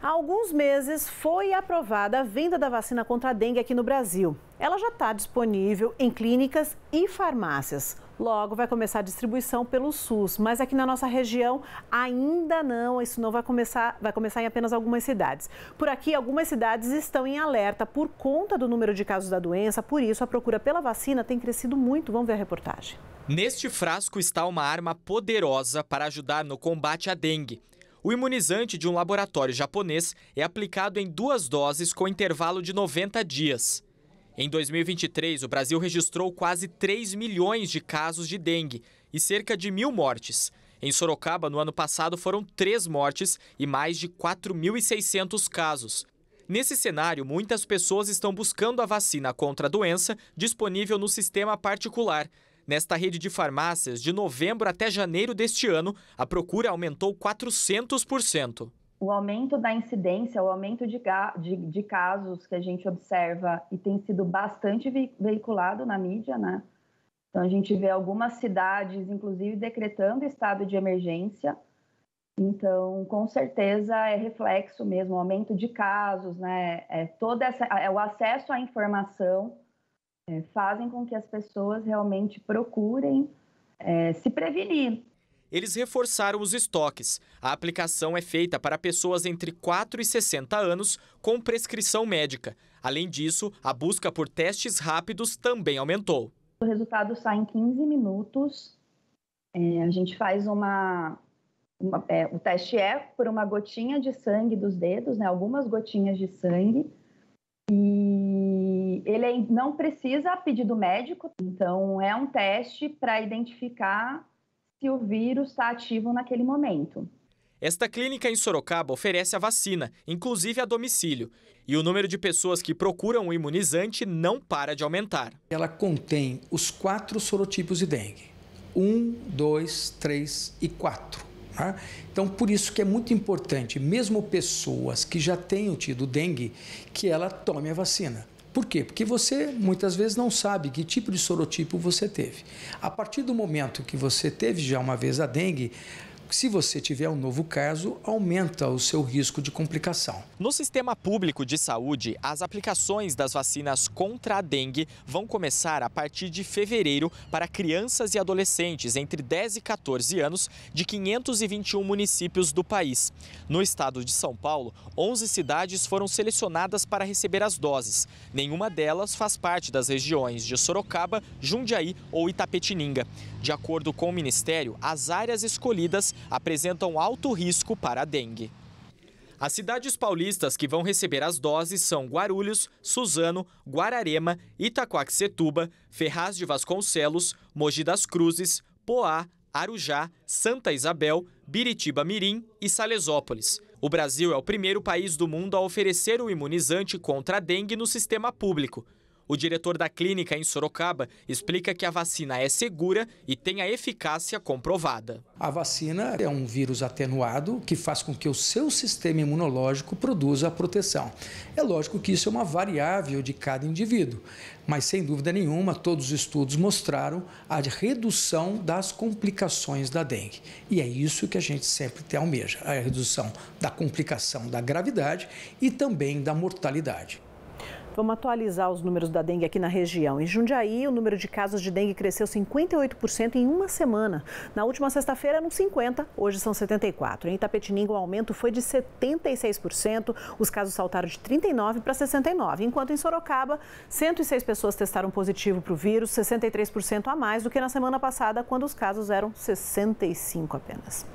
Há alguns meses foi aprovada a venda da vacina contra a dengue aqui no Brasil. Ela já está disponível em clínicas e farmácias. Logo vai começar a distribuição pelo SUS, mas aqui na nossa região ainda não. Isso não vai começar, vai começar em apenas algumas cidades. Por aqui, algumas cidades estão em alerta por conta do número de casos da doença, por isso a procura pela vacina tem crescido muito. Vamos ver a reportagem. Neste frasco está uma arma poderosa para ajudar no combate à dengue. O imunizante de um laboratório japonês é aplicado em duas doses com intervalo de 90 dias. Em 2023, o Brasil registrou quase 3 milhões de casos de dengue e cerca de mil mortes. Em Sorocaba, no ano passado, foram três mortes e mais de 4.600 casos. Nesse cenário, muitas pessoas estão buscando a vacina contra a doença disponível no sistema particular. Nesta rede de farmácias, de novembro até janeiro deste ano, a procura aumentou 400%. O aumento da incidência, o aumento de, de, de casos que a gente observa e tem sido bastante veiculado na mídia, né? Então, a gente vê algumas cidades, inclusive, decretando estado de emergência. Então, com certeza, é reflexo mesmo, aumento de casos, né? É, toda essa, é, o acesso à informação é, fazem com que as pessoas realmente procurem é, se prevenir. Eles reforçaram os estoques. A aplicação é feita para pessoas entre 4 e 60 anos com prescrição médica. Além disso, a busca por testes rápidos também aumentou. O resultado sai em 15 minutos. É, a gente faz uma. uma é, o teste é por uma gotinha de sangue dos dedos, né, algumas gotinhas de sangue. E ele não precisa pedido médico, então é um teste para identificar se o vírus está ativo naquele momento. Esta clínica em Sorocaba oferece a vacina, inclusive a domicílio. E o número de pessoas que procuram o imunizante não para de aumentar. Ela contém os quatro sorotipos de dengue: um, dois, três e quatro. Tá? Então, por isso que é muito importante, mesmo pessoas que já tenham tido dengue, que ela tome a vacina. Por quê? Porque você muitas vezes não sabe que tipo de sorotipo você teve. A partir do momento que você teve já uma vez a dengue, se você tiver um novo caso, aumenta o seu risco de complicação. No sistema público de saúde, as aplicações das vacinas contra a dengue vão começar a partir de fevereiro para crianças e adolescentes entre 10 e 14 anos de 521 municípios do país. No estado de São Paulo, 11 cidades foram selecionadas para receber as doses. Nenhuma delas faz parte das regiões de Sorocaba, Jundiaí ou Itapetininga. De acordo com o Ministério, as áreas escolhidas apresentam alto risco para a dengue. As cidades paulistas que vão receber as doses são Guarulhos, Suzano, Guararema, Itacoaxetuba, Ferraz de Vasconcelos, Mogi das Cruzes, Poá, Arujá, Santa Isabel, Biritiba Mirim e Salesópolis. O Brasil é o primeiro país do mundo a oferecer o imunizante contra a dengue no sistema público. O diretor da clínica em Sorocaba explica que a vacina é segura e tem a eficácia comprovada. A vacina é um vírus atenuado que faz com que o seu sistema imunológico produza a proteção. É lógico que isso é uma variável de cada indivíduo, mas sem dúvida nenhuma, todos os estudos mostraram a redução das complicações da dengue. E é isso que a gente sempre almeja, a redução da complicação da gravidade e também da mortalidade. Vamos atualizar os números da dengue aqui na região. Em Jundiaí, o número de casos de dengue cresceu 58% em uma semana. Na última sexta-feira eram 50, hoje são 74. Em Itapetininga, o aumento foi de 76%. Os casos saltaram de 39 para 69. Enquanto em Sorocaba, 106 pessoas testaram positivo para o vírus, 63% a mais do que na semana passada, quando os casos eram 65 apenas.